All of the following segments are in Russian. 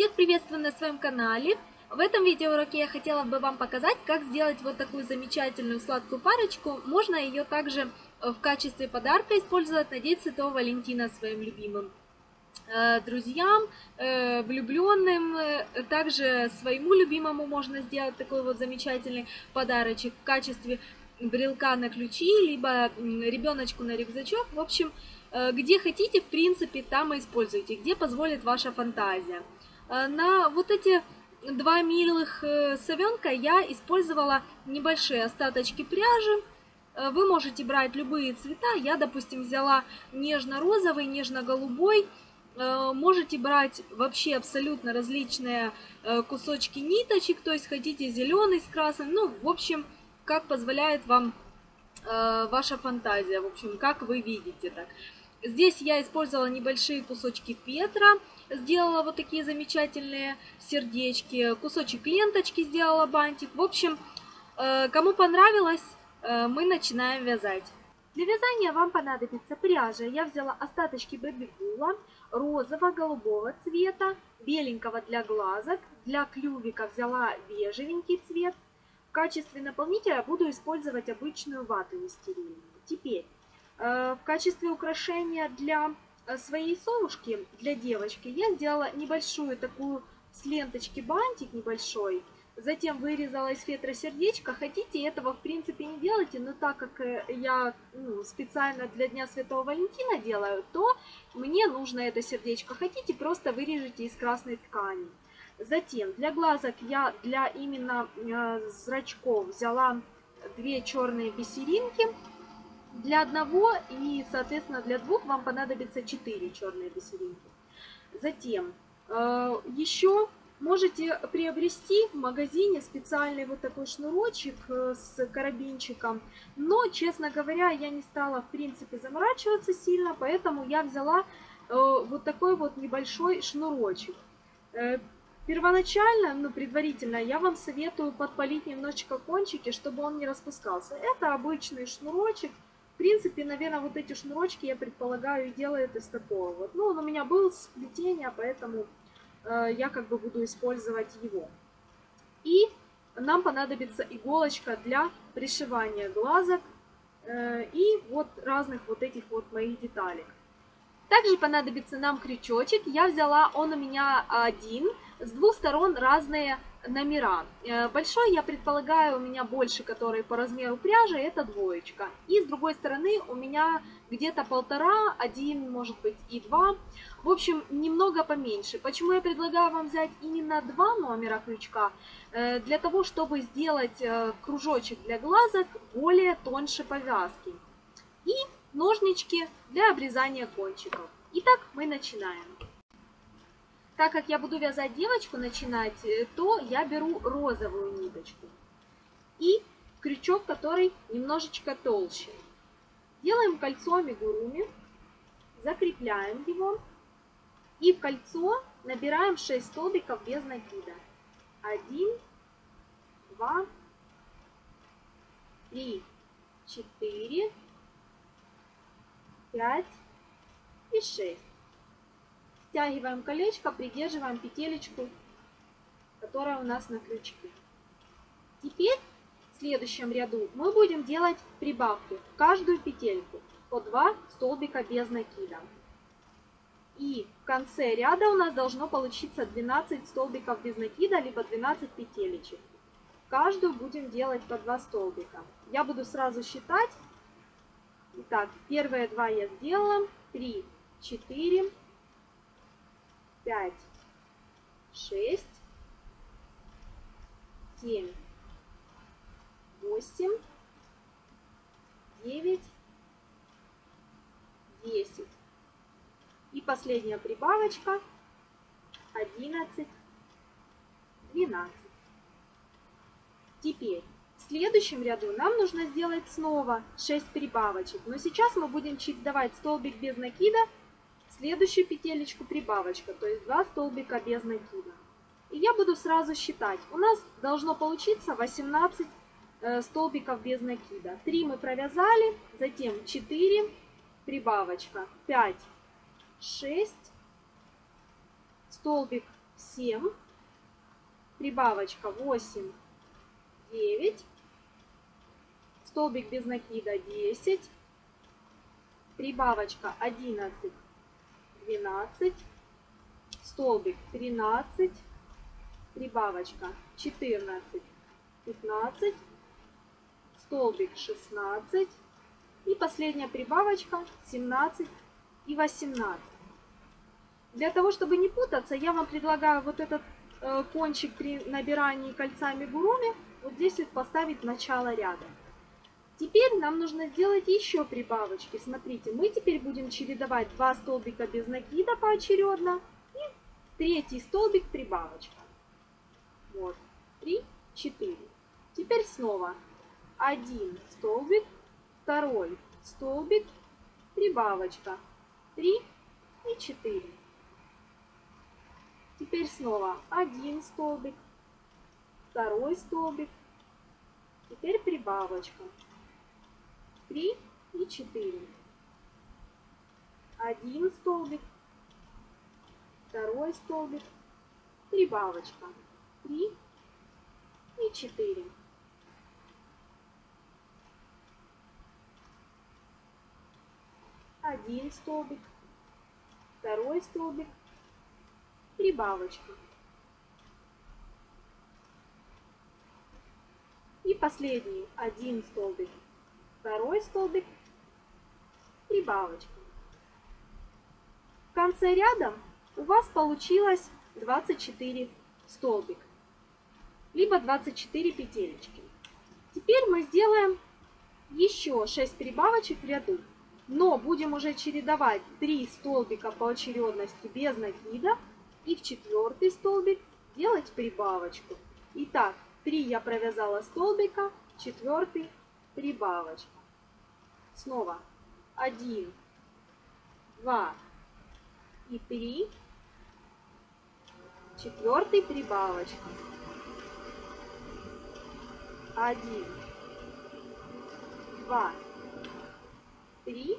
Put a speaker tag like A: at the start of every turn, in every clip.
A: Всех приветствую на своем канале. В этом видеоуроке я хотела бы вам показать, как сделать вот такую замечательную сладкую парочку. Можно ее также в качестве подарка использовать на День Святого Валентина своим любимым э, друзьям, э, влюбленным, э, также своему любимому можно сделать такой вот замечательный подарочек в качестве брелка на ключи, либо ребеночку на рюкзачок. В общем, где хотите, в принципе, там и используйте, где позволит ваша фантазия. На вот эти два милых совенка я использовала небольшие остаточки пряжи. Вы можете брать любые цвета. Я, допустим, взяла нежно-розовый, нежно-голубой. Можете брать вообще абсолютно различные кусочки ниточек, то есть хотите зеленый с красным. Ну, в общем, как позволяет вам э, ваша фантазия, в общем, как вы видите так. Здесь я использовала небольшие кусочки фетра, сделала вот такие замечательные сердечки, кусочек ленточки сделала бантик. В общем, э, кому понравилось, э, мы начинаем вязать. Для вязания вам понадобится пряжа. Я взяла остаточки бэби-гула розово-голубого цвета, беленького для глазок. Для клювика взяла бежевенький цвет – в качестве наполнителя буду использовать обычную вату нестерильную. Теперь, в качестве украшения для э, своей совушки, для девочки, я сделала небольшую такую с ленточки бантик небольшой. Затем вырезала из фетра сердечко. Хотите, этого в принципе не делайте, но так как э, я ну, специально для Дня Святого Валентина делаю, то мне нужно это сердечко. Хотите, просто вырежите из красной ткани. Затем для глазок я для именно э, зрачков взяла две черные бисеринки. Для одного и, соответственно, для двух вам понадобится 4 черные бисеринки. Затем э, еще можете приобрести в магазине специальный вот такой шнурочек э, с карабинчиком. Но, честно говоря, я не стала, в принципе, заморачиваться сильно, поэтому я взяла вот такой вот небольшой шнурочек. Первоначально, ну, предварительно, я вам советую подпалить немножечко кончики, чтобы он не распускался. Это обычный шнурочек. Принципе, наверное, вот эти шнурочки, я предполагаю, делают из такого вот. Ну, он у меня был с плетения, поэтому э, я как бы буду использовать его. И нам понадобится иголочка для пришивания глазок э, и вот разных вот этих вот моих деталей. Также понадобится нам крючочек. Я взяла, он у меня один, с двух сторон разные номера. Э, большой, я предполагаю, у меня больше, который по размеру пряжи, это двоечка. И с другой стороны у меня где-то полтора, один, может быть, и два. В общем, немного поменьше. Почему я предлагаю вам взять именно два номера крючка? Э, для того, чтобы сделать э, кружочек для глазок более тоньше повязки. И ножнички для обрезания кончиков. Итак, мы начинаем. Так как я буду вязать девочку начинать, э, то я беру розовую ниточку и крючок, который немножечко толще. Делаем кольцо амигуруми, закрепляем его и в кольцо набираем 6 столбиков без накида. 1, 2, 3, 4, 5 и 6. Стягиваем колечко, придерживаем петелечку, которая у нас на крючке. Теперь в следующем ряду мы будем делать прибавку в каждую петельку по 2 столбика без накида. И в конце ряда у нас должно получиться 12 столбиков без накида, либо 12 петелечек. Каждую будем делать по 2 столбика. Я буду сразу считать Итак, первые два я сделала. Три, четыре, пять, шесть, семь, восемь, девять, десять. И последняя прибавочка одиннадцать, двенадцать. Теперь в следующем ряду нам нужно сделать снова 6 прибавочек. Но сейчас мы будем чередовать столбик без накида, следующую петелечку прибавочка, то есть 2 столбика без накида. И я буду сразу считать. У нас должно получиться 18 э, столбиков без накида. 3 мы провязали, затем 4, прибавочка, 5, 6, столбик 7, прибавочка 8, 9, столбик без накида 10, прибавочка 11, 12, столбик 13, прибавочка 14, 15, столбик 16 и последняя прибавочка 17 и 18. Для того, чтобы не путаться, я вам предлагаю вот этот э, кончик при набирании кольцами гуруми вот здесь вот поставить начало ряда. Теперь нам нужно сделать еще прибавочки. Смотрите, мы теперь будем чередовать два столбика без накида поочередно и третий столбик прибавочка. Вот, три, четыре. Теперь снова один столбик, второй столбик, прибавочка, три и четыре. Теперь снова один столбик, второй столбик, теперь прибавочка, 3 и 4. Один столбик, второй столбик, прибавочка, 3 и 4. Один столбик, второй столбик, прибавочка. И последний один столбик, второй столбик, прибавочка. В конце ряда у вас получилось 24 столбика, либо 24 петелечки. Теперь мы сделаем еще 6 прибавочек в ряду, но будем уже чередовать 3 столбика по очередности без накида и в четвертый столбик делать прибавочку. Итак, 3 я провязала столбика, четвертый прибавочка. Снова 1, 2 и 3. Четвертый прибавочка. 1, 2, 3.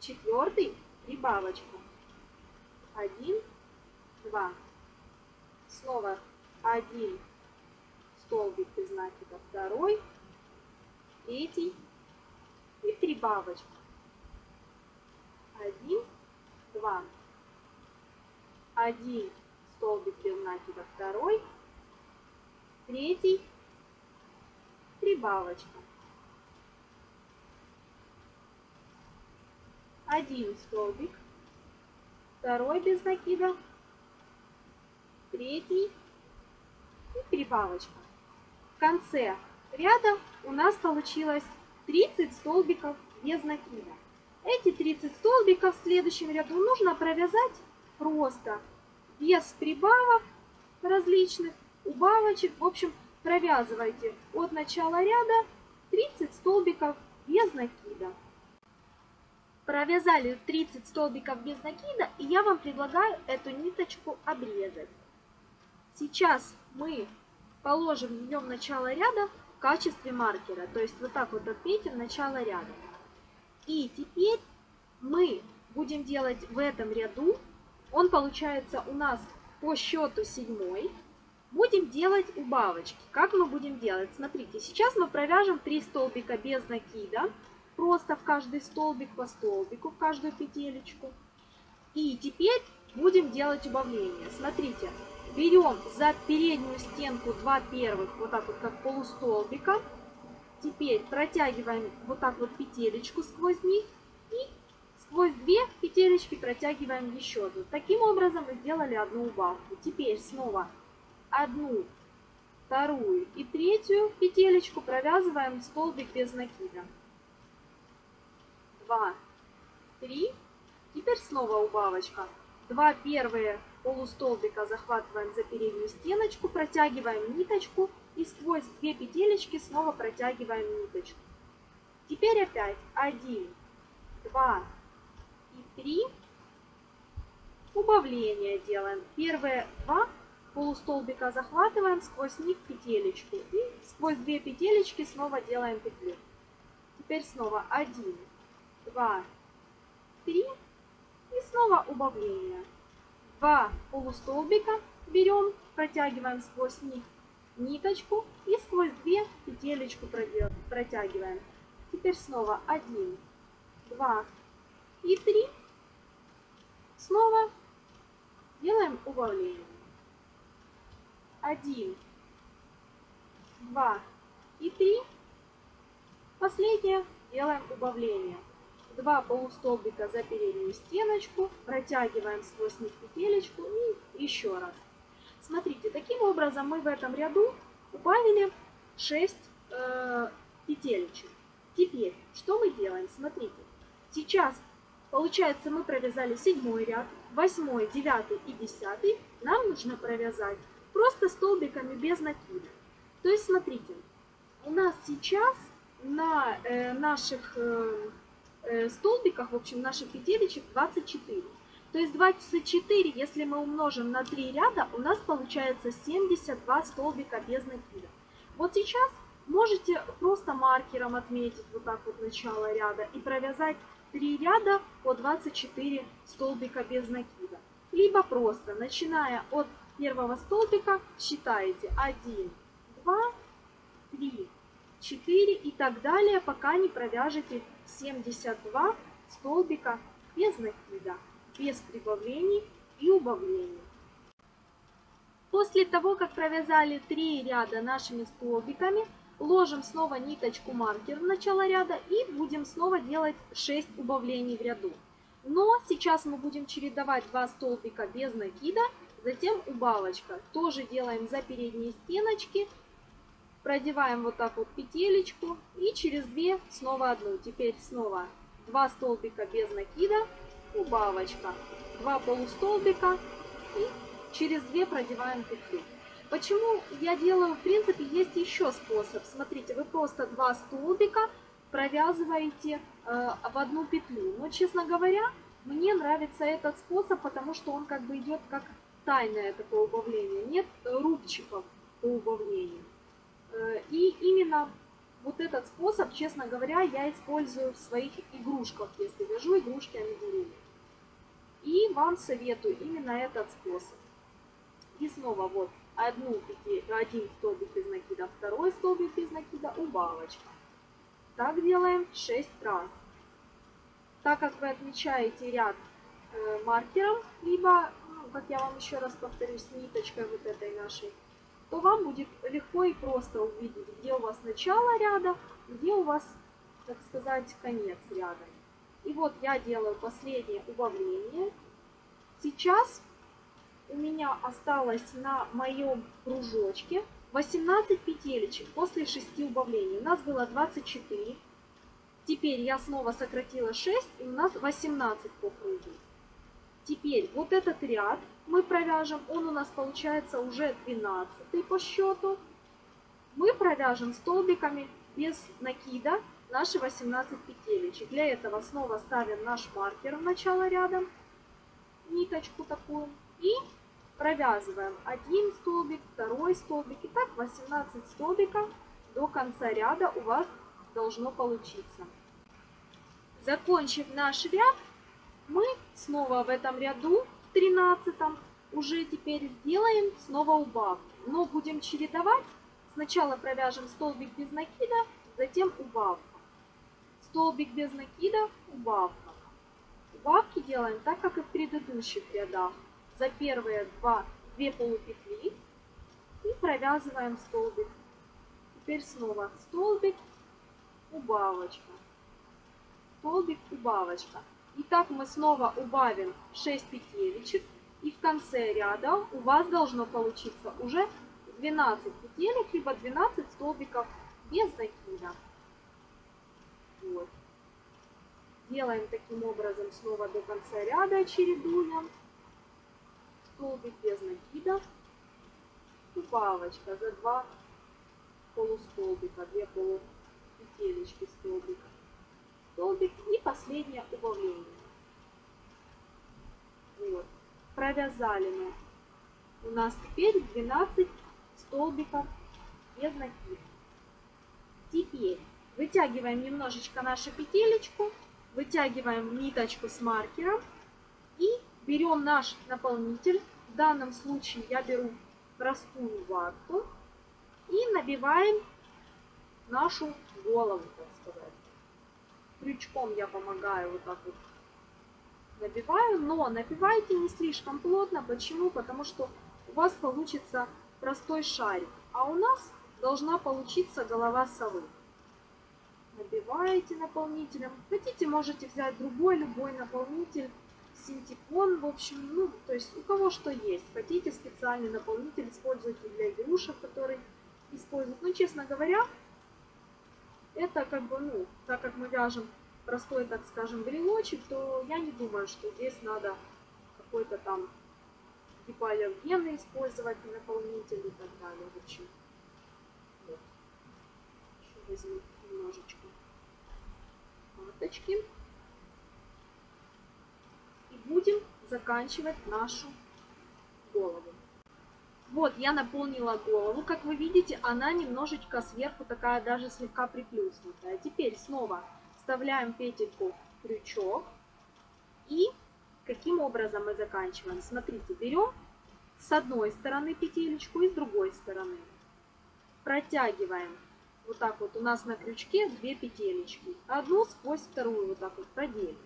A: Четвертый прибавочка. 1, 2. Снова 1, столбик без накида, второй, третий и три бабочки. Один, два. Один столбик без накида, второй, третий, прибавочка. Один столбик, второй без накида, третий и прибавочка. В конце ряда у нас получилось 30 столбиков без накида. Эти 30 столбиков в следующем ряду нужно провязать просто, без прибавок различных, убавочек. В общем, провязывайте от начала ряда 30 столбиков без накида. Провязали 30 столбиков без накида, и я вам предлагаю эту ниточку обрезать. Сейчас мы положим в нем начало ряда качестве маркера. То есть вот так вот отметим начало ряда. И теперь мы будем делать в этом ряду, он получается у нас по счету седьмой, будем делать убавочки. Как мы будем делать? Смотрите, сейчас мы провяжем 3 столбика без накида, просто в каждый столбик по столбику, в каждую петелечку. И теперь будем делать убавление. Смотрите, Берем за переднюю стенку два первых, вот так вот как полустолбика. Теперь протягиваем вот так вот петелечку сквозь них и сквозь две петелечки протягиваем еще одну. Таким образом мы сделали одну убавку. Теперь снова одну, вторую и третью петелечку провязываем столбик без накида. Два, три. Теперь снова убавочка. Два первые полустолбика захватываем за переднюю стеночку, протягиваем ниточку и сквозь две петелечки снова протягиваем ниточку. Теперь опять 1, 2 и 3. Убавление делаем. Первые два полустолбика захватываем, сквозь них петелечку. И сквозь две петелечки снова делаем петлю. Теперь снова 1, 2, 3 и снова убавление. 2 полустолбика берем, протягиваем сквозь них ниточку и сквозь 2 петелечку протягиваем. Теперь снова 1, 2 и 3. Снова делаем убавление. 1, 2 и 3. Последнее делаем убавление. 2 полустолбика за переднюю стеночку, протягиваем сквозь них петелечку и еще раз. Смотрите, таким образом мы в этом ряду убавили 6 э, петелечек. Теперь, что мы делаем? Смотрите, сейчас, получается, мы провязали седьмой ряд, восьмой, девятый и десятый. Нам нужно провязать просто столбиками без накида. То есть, смотрите, у нас сейчас на э, наших э, э, столбиках, в общем, наших петелечек 24. То есть 24, если мы умножим на 3 ряда, у нас получается 72 столбика без накида. Вот сейчас можете просто маркером отметить вот так вот начало ряда и провязать 3 ряда по 24 столбика без накида. Либо просто, начиная от первого столбика, считаете 1, 2, 3, 4 и так далее, пока не провяжете 72 столбика без накида, без прибавлений и убавлений. После того, как провязали 3 ряда нашими столбиками, ложим снова ниточку маркер в начало ряда и будем снова делать 6 убавлений в ряду. Но сейчас мы будем чередовать 2 столбика без накида, затем убавочка. Тоже делаем за передние стеночки продеваем вот так вот петелечку и через 2 снова одну. Теперь снова 2 столбика без накида, убавочка, 2 полустолбика и через 2 продеваем петлю. Почему я делаю, в принципе, есть еще способ. Смотрите, вы просто 2 столбика провязываете э, в одну петлю. Но, честно говоря, мне нравится этот способ, потому что он как бы идет как тайное такое убавление. Нет рубчиков по убавлению. Э, и именно вот этот способ, честно говоря, я использую в своих игрушках, если вяжу игрушки амигуруми. И вам советую именно этот способ. И снова вот одну один столбик без накида, второй столбик без накида, убавочка. Так делаем 6 раз. Так как вы отмечаете ряд э, маркером, либо, ну, как я вам еще раз повторюсь, ниточкой вот этой нашей, то вам будет легко и просто увидеть, где у вас начало ряда, где у вас, так сказать, конец ряда. И вот я делаю последнее убавление. Сейчас у меня осталось на моем кружочке 18 петелечек после 6 убавлений. У нас было 24. Теперь я снова сократила 6, и у нас 18 по кругу. Теперь вот этот ряд мы провяжем, он у нас получается уже 12 по счету. Мы провяжем столбиками без накида наши 18 петелечек. Для этого снова ставим наш маркер в начало ряда, ниточку такую, и провязываем один столбик, второй столбик. И так 18 столбиков до конца ряда у вас должно получиться. Закончив наш ряд, мы снова в этом ряду 13 уже теперь сделаем снова убавки. Но будем чередовать. Сначала провяжем столбик без накида, затем убавка. Столбик без накида, убавка. Убавки делаем так, как и в предыдущих рядах. За первые два, две полупетли и провязываем столбик. Теперь снова столбик, убавочка. Столбик, убавочка. И так мы снова убавим 6 петелечек. И в конце ряда у вас должно получиться уже 12 петелек, либо 12 столбиков без накида. Вот. Делаем таким образом снова до конца ряда, чередуем. Столбик без накида. Убавочка за 2 полустолбика, 2 полупетелечки столбика столбик и последнее убавление. Вот. Провязали мы. У нас теперь 12 столбиков без накида. Теперь вытягиваем немножечко нашу петелечку, вытягиваем ниточку с маркером и берем наш наполнитель. В данном случае я беру простую ватку и набиваем нашу голову. Крючком я помогаю вот так вот набиваю, но набивайте не слишком плотно. Почему? Потому что у вас получится простой шарик, а у нас должна получиться голова совы. Набиваете наполнителем. Хотите, можете взять другой, любой наполнитель, синтепон, в общем, ну, то есть у кого что есть. Хотите специальный наполнитель, используйте для игрушек, который используют. Ну, честно говоря, это как бы, ну, так как мы вяжем простой, так скажем, брелочек, то я не думаю, что здесь надо какой-то там гипоаллергены использовать наполнитель и так далее. Вот. Еще возьму немножечко маточки. И будем заканчивать нашу голову. Вот, я наполнила голову. Как вы видите, она немножечко сверху такая даже слегка приплюснутая. Теперь снова вставляем петельку в крючок. И каким образом мы заканчиваем? Смотрите, берем с одной стороны петелечку и с другой стороны. Протягиваем. Вот так вот у нас на крючке две петелечки. Одну сквозь вторую вот так вот продели.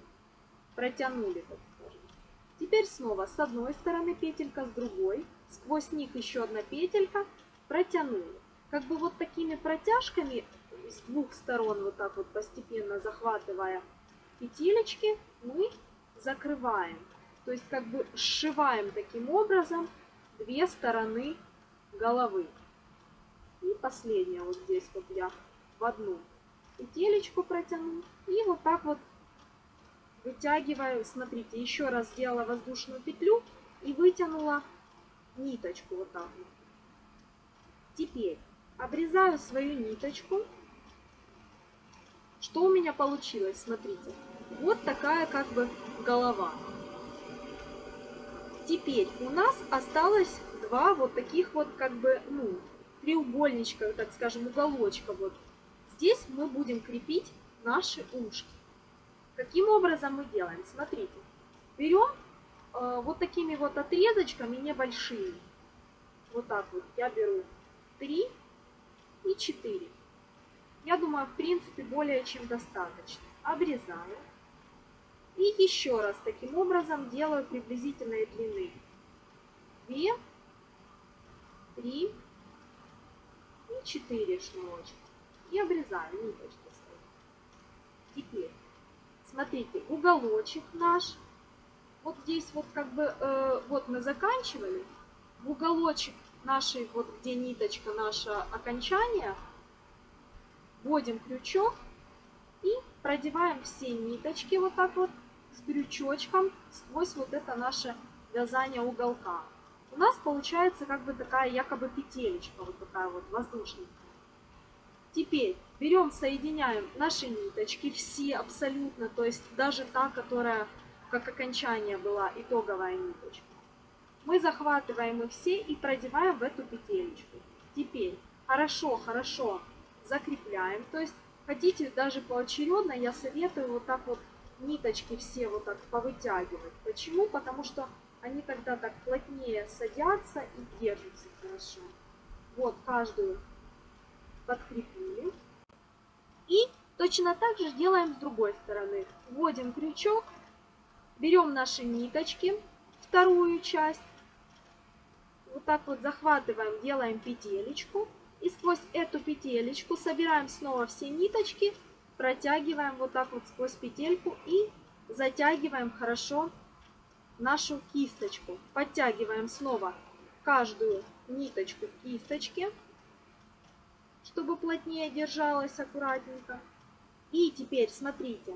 A: Протянули, так скажем. Теперь снова с одной стороны петелька, с другой сквозь них еще одна петелька, протянули. Как бы вот такими протяжками с двух сторон, вот так вот постепенно захватывая петелечки, мы закрываем. То есть как бы сшиваем таким образом две стороны головы. И последняя вот здесь вот я в одну петелечку протяну. И вот так вот вытягиваю. Смотрите, еще раз сделала воздушную петлю и вытянула ниточку вот так вот. Теперь обрезаю свою ниточку. Что у меня получилось? Смотрите. Вот такая как бы голова. Теперь у нас осталось два вот таких вот как бы, ну, треугольничка, так скажем, уголочка. Вот здесь мы будем крепить наши ушки. Каким образом мы делаем? Смотрите. Берем вот такими вот отрезочками небольшими. Вот так вот я беру 3 и 4. Я думаю, в принципе, более чем достаточно. Обрезаю. И еще раз таким образом делаю приблизительной длины 2, 3 и 4 шнурочка. И обрезаю ниточки. Теперь, смотрите, уголочек наш вот здесь вот как бы, э, вот мы заканчивали, в уголочек нашей, вот где ниточка, наше окончание, вводим крючок и продеваем все ниточки вот так вот с крючочком сквозь вот это наше вязание уголка. У нас получается как бы такая якобы петелечка, вот такая вот воздушная. Теперь берем, соединяем наши ниточки, все абсолютно, то есть даже та, которая как окончание была итоговая ниточка. Мы захватываем их все и продеваем в эту петелечку. Теперь хорошо, хорошо закрепляем. То есть хотите даже поочередно, я советую вот так вот ниточки все вот так повытягивать. Почему? Потому что они тогда так плотнее садятся и держатся хорошо. Вот каждую подкрепили. И точно так же делаем с другой стороны. Вводим крючок Берем наши ниточки, вторую часть, вот так вот захватываем, делаем петелечку. И сквозь эту петелечку собираем снова все ниточки, протягиваем вот так вот сквозь петельку и затягиваем хорошо нашу кисточку. Подтягиваем снова каждую ниточку в кисточке, чтобы плотнее держалась аккуратненько. И теперь смотрите,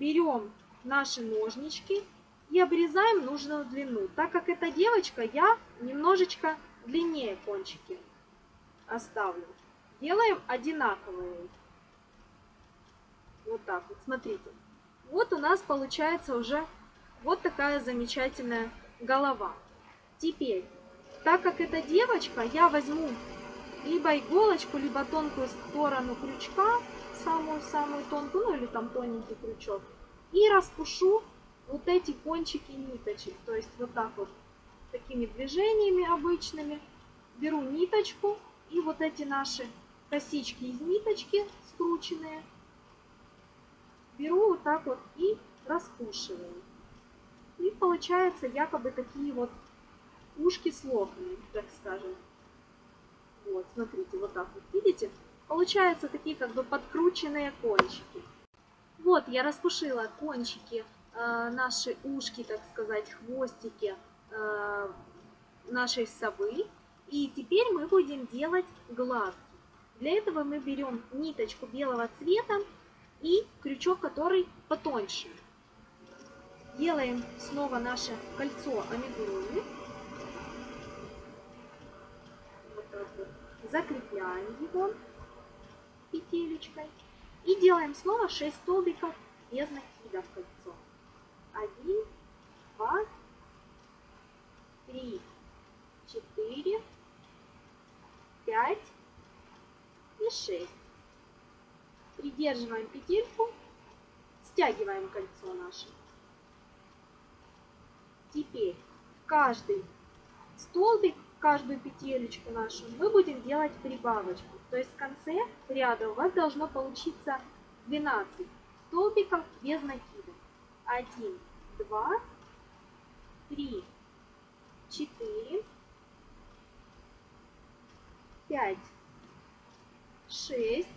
A: берем наши ножнички и обрезаем нужную длину. Так как это девочка, я немножечко длиннее кончики оставлю. Делаем одинаковые. Вот так вот, смотрите. Вот у нас получается уже вот такая замечательная голова. Теперь, так как это девочка, я возьму либо иголочку, либо тонкую сторону крючка, самую-самую тонкую, ну или там тоненький крючок, и распушу вот эти кончики ниточек. То есть вот так вот, такими движениями обычными. Беру ниточку и вот эти наши косички из ниточки скрученные беру вот так вот и распушиваю. И получается якобы такие вот ушки с локами, так скажем. Вот, смотрите, вот так вот, видите? Получаются такие как бы подкрученные кончики. Вот, я распушила кончики, э, наши ушки, так сказать, хвостики э, нашей совы. И теперь мы будем делать глазки. Для этого мы берем ниточку белого цвета и крючок, который потоньше. Делаем снова наше кольцо амигуруми. Вот вот. Закрепляем его петелечкой. И делаем снова 6 столбиков без накида в кольцо. 1, 2, 3, 4, 5 и 6. Придерживаем петельку, стягиваем кольцо наше. Теперь каждый столбик, каждую петелечку нашу мы будем делать прибавочку. То есть в конце ряда у вас должно получиться 12 столбиков без накида. 1, 2, 3, 4, 5, 6,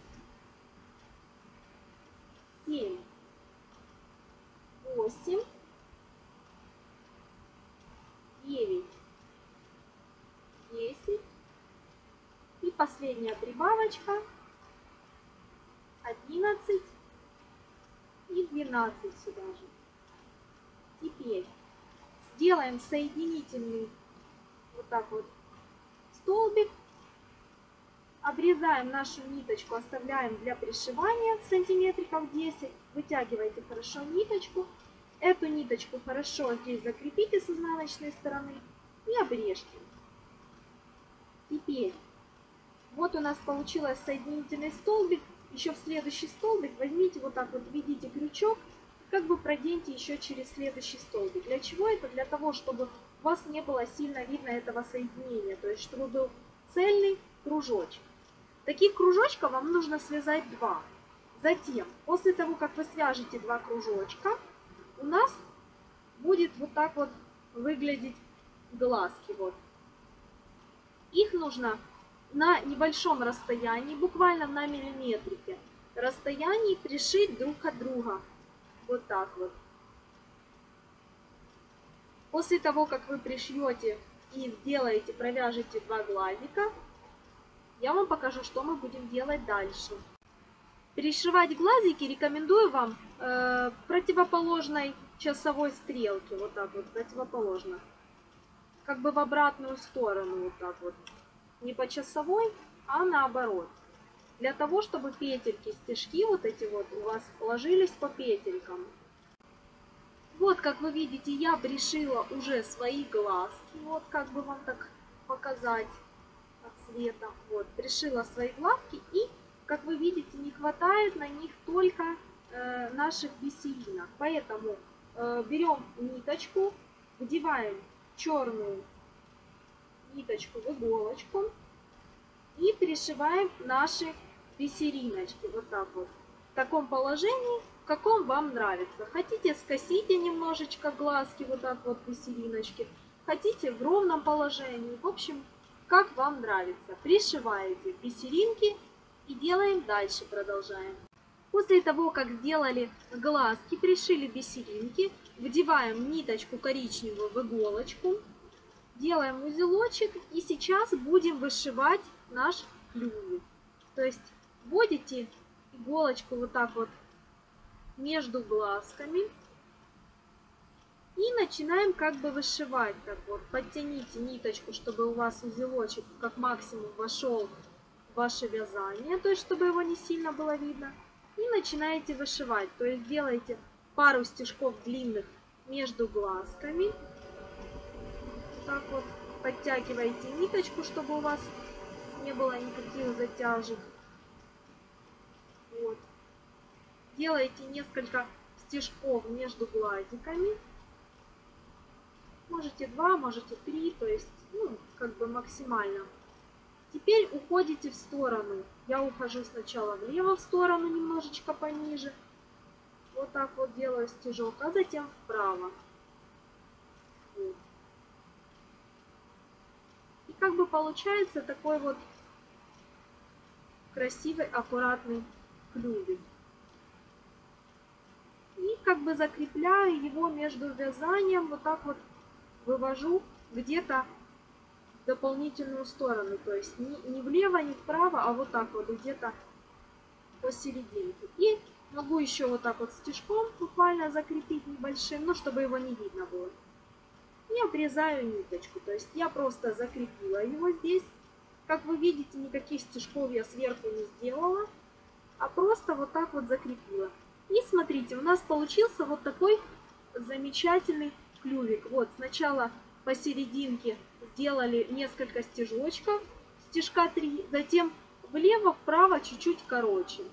A: 7, 8, последняя прибавочка одиннадцать и двенадцать сюда же. Теперь сделаем соединительный вот так вот столбик Обрезаем нашу ниточку, оставляем для пришивания сантиметриков 10. Вытягивайте хорошо ниточку. Эту ниточку хорошо здесь закрепите с изнаночной стороны и обрежьте. Теперь, вот у нас получилось соединительный столбик. Еще в следующий столбик возьмите вот так вот, введите крючок, как бы проденьте еще через следующий столбик. Для чего это? Для того, чтобы у вас не было сильно видно этого соединения, то есть чтобы был цельный кружочек. Таких кружочков вам нужно связать два. Затем, после того, как вы свяжете два кружочка, у нас будет вот так вот выглядеть глазки. Вот. Их нужно на небольшом расстоянии, буквально на миллиметрике, расстоянии пришить друг от друга. Вот так вот. После того, как вы пришьете и сделаете, провяжете два глазика, я вам покажу, что мы будем делать дальше. Перешивать глазики рекомендую вам э, противоположной часовой стрелке. Вот так вот, противоположно. Как бы в обратную сторону, вот так вот. Не по часовой, а наоборот. Для того, чтобы петельки, стежки вот эти вот у вас ложились по петелькам. Вот, как вы видите, я пришила уже свои глазки. Вот, как бы вам так показать цвета. Вот, пришила свои глазки и, как вы видите, не хватает на них только э, наших бисеринок. Поэтому э, берем ниточку, вдеваем черную ниточку в иголочку и пришиваем наши бисериночки. Вот так вот. В таком положении, в каком вам нравится. Хотите, скосите немножечко глазки, вот так вот бисериночки. Хотите в ровном положении. В общем, как вам нравится. Пришиваете бисеринки и делаем дальше, продолжаем. После того, как сделали глазки, пришили бисеринки, вдеваем ниточку коричневую в иголочку, делаем узелочек и сейчас будем вышивать наш клювик. То есть вводите иголочку вот так вот между глазками и начинаем как бы вышивать так вот. Подтяните ниточку, чтобы у вас узелочек как максимум вошел в ваше вязание, то есть чтобы его не сильно было видно. И начинаете вышивать, то есть делаете пару стежков длинных между глазками. Так вот, подтягиваете ниточку, чтобы у вас не было никаких затяжек. Вот. Делаете несколько стежков между гладиками. Можете два, можете три, то есть, ну, как бы максимально. Теперь уходите в сторону. Я ухожу сначала влево в сторону, немножечко пониже. Вот так вот делаю стежок, а затем вправо. Вот. И как бы получается такой вот красивый, аккуратный клювик. И как бы закрепляю его между вязанием, вот так вот вывожу где-то в дополнительную сторону. То есть не, не влево, не вправо, а вот так вот где-то посерединке. И могу еще вот так вот стежком буквально закрепить небольшим, ну чтобы его не видно было. И обрезаю ниточку. То есть я просто закрепила его здесь. Как вы видите, никаких стежков я сверху не сделала, а просто вот так вот закрепила. И смотрите, у нас получился вот такой замечательный клювик. Вот сначала посерединке сделали несколько стежочков, стежка 3, затем влево-вправо чуть-чуть короче.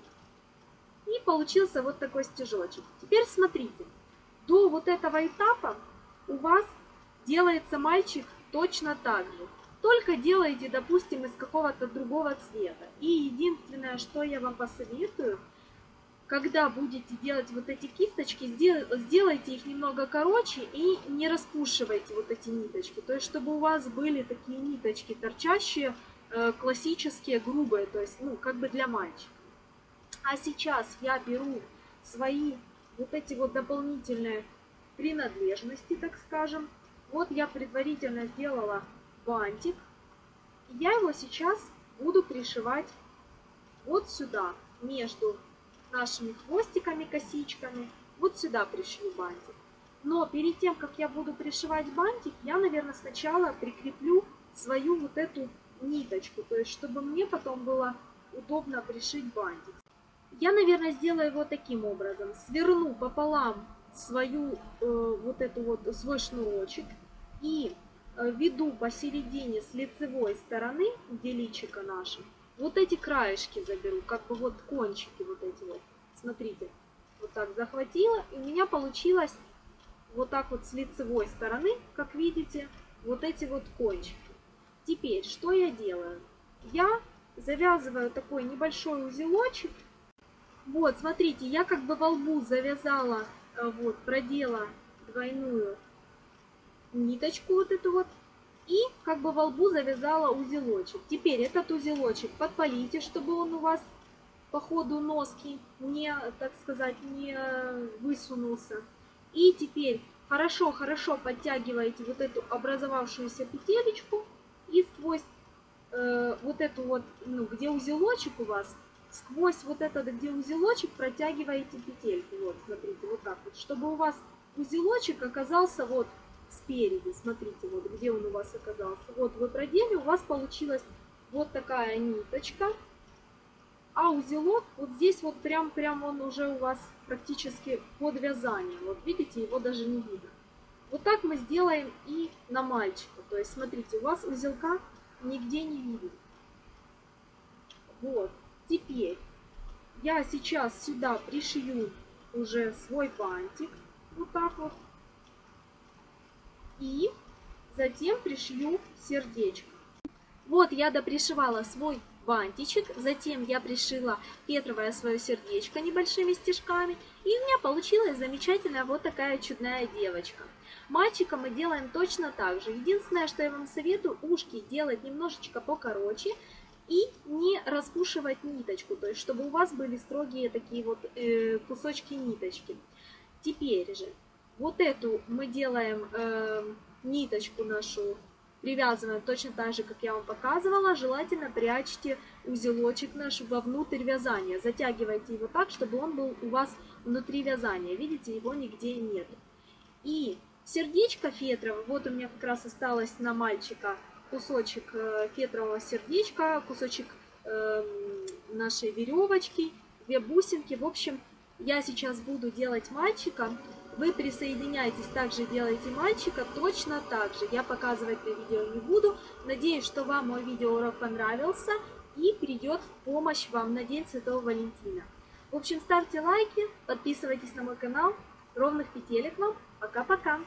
A: И получился вот такой стежочек. Теперь смотрите, до вот этого этапа у вас делается мальчик точно так же. Только делаете, допустим, из какого-то другого цвета. И единственное, что я вам посоветую, когда будете делать вот эти кисточки, сделайте их немного короче и не распушивайте вот эти ниточки. То есть, чтобы у вас были такие ниточки торчащие, э, классические, грубые, то есть, ну, как бы для мальчика. А сейчас я беру свои вот эти вот дополнительные принадлежности, так скажем. Вот я предварительно сделала бантик. Я его сейчас буду пришивать вот сюда, между нашими хвостиками, косичками. Вот сюда пришью бантик. Но перед тем, как я буду пришивать бантик, я, наверное, сначала прикреплю свою вот эту ниточку, то есть чтобы мне потом было удобно пришить бантик. Я, наверное, сделаю его таким образом. Сверну пополам свою э, вот эту вот свой шнурочек и Э, веду посередине с лицевой стороны, где личика наше, вот эти краешки заберу, как бы вот кончики вот эти вот. Смотрите, вот так захватила, и у меня получилось вот так вот с лицевой стороны, как видите, вот эти вот кончики. Теперь, что я делаю? Я завязываю такой небольшой узелочек. Вот, смотрите, я как бы во лбу завязала, э, вот, продела двойную ниточку вот эту вот и как бы во лбу завязала узелочек. Теперь этот узелочек подпалите, чтобы он у вас по ходу носки не, так сказать, не высунулся. И теперь хорошо-хорошо подтягиваете вот эту образовавшуюся петелечку и сквозь э, вот эту вот, ну, где узелочек у вас, сквозь вот этот, где узелочек, протягиваете петельку. Вот, смотрите, вот так вот, чтобы у вас узелочек оказался вот спереди. Смотрите, вот где он у вас оказался. Вот вы продели, у вас получилась вот такая ниточка. А узелок вот здесь вот прям, прям он уже у вас практически под вязание. Вот видите, его даже не видно. Вот так мы сделаем и на мальчика. То есть, смотрите, у вас узелка нигде не видно. Вот. Теперь я сейчас сюда пришью уже свой бантик. Вот так вот и затем пришью сердечко. Вот я допришивала свой бантичек, затем я пришила петровое свое сердечко небольшими стежками, и у меня получилась замечательная вот такая чудная девочка. Мальчика мы делаем точно так же. Единственное, что я вам советую, ушки делать немножечко покороче и не распушивать ниточку, то есть чтобы у вас были строгие такие вот э, кусочки ниточки. Теперь же вот эту мы делаем э, ниточку нашу, привязываем точно так же, как я вам показывала. Желательно прячьте узелочек наш вовнутрь вязания. Затягивайте его так, чтобы он был у вас внутри вязания. Видите, его нигде нет. И сердечко фетровое, вот у меня как раз осталось на мальчика кусочек э, фетрового сердечка, кусочек э, нашей веревочки, две бусинки. В общем, я сейчас буду делать мальчика. Вы присоединяйтесь, также делайте мальчика точно так же. Я показывать на видео не буду. Надеюсь, что вам мой видеоурок понравился и придет в помощь вам на День Святого Валентина. В общем, ставьте лайки, подписывайтесь на мой канал. Ровных петелек вам. Пока-пока.